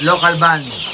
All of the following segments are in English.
local band.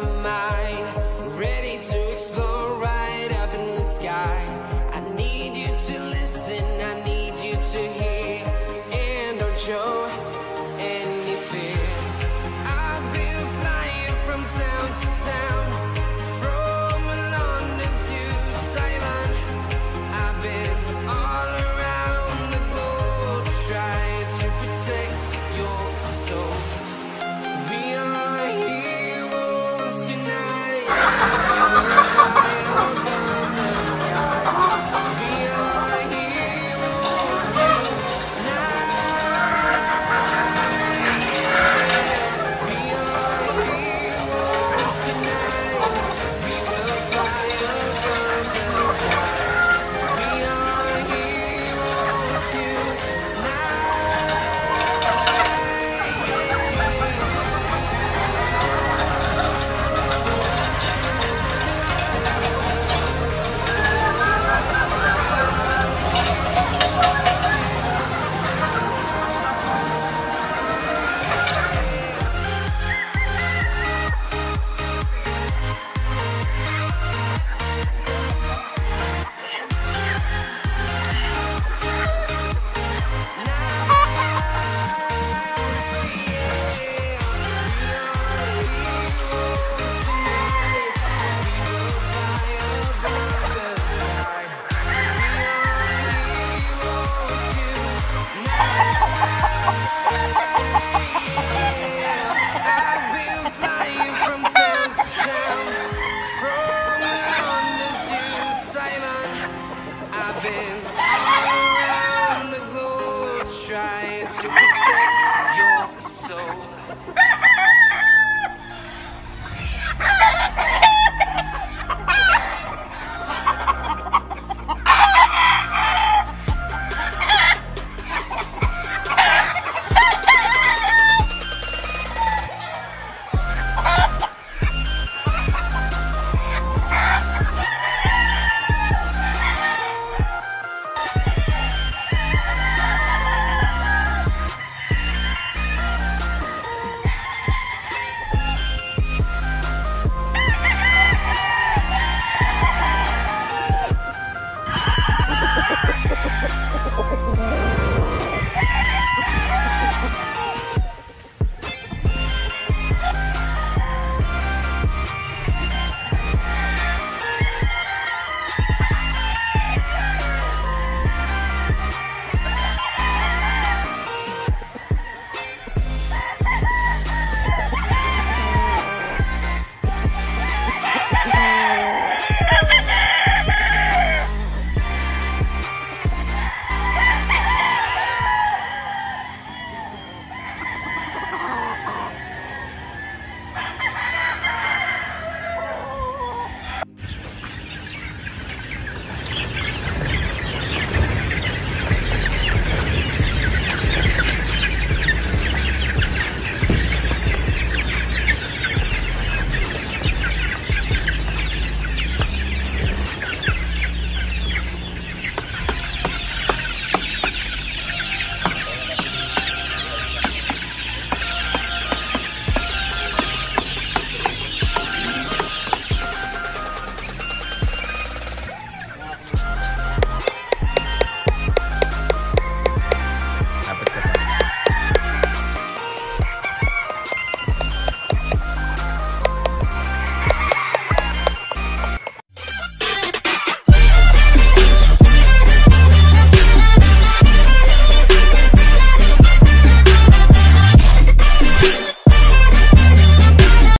my out. You're so.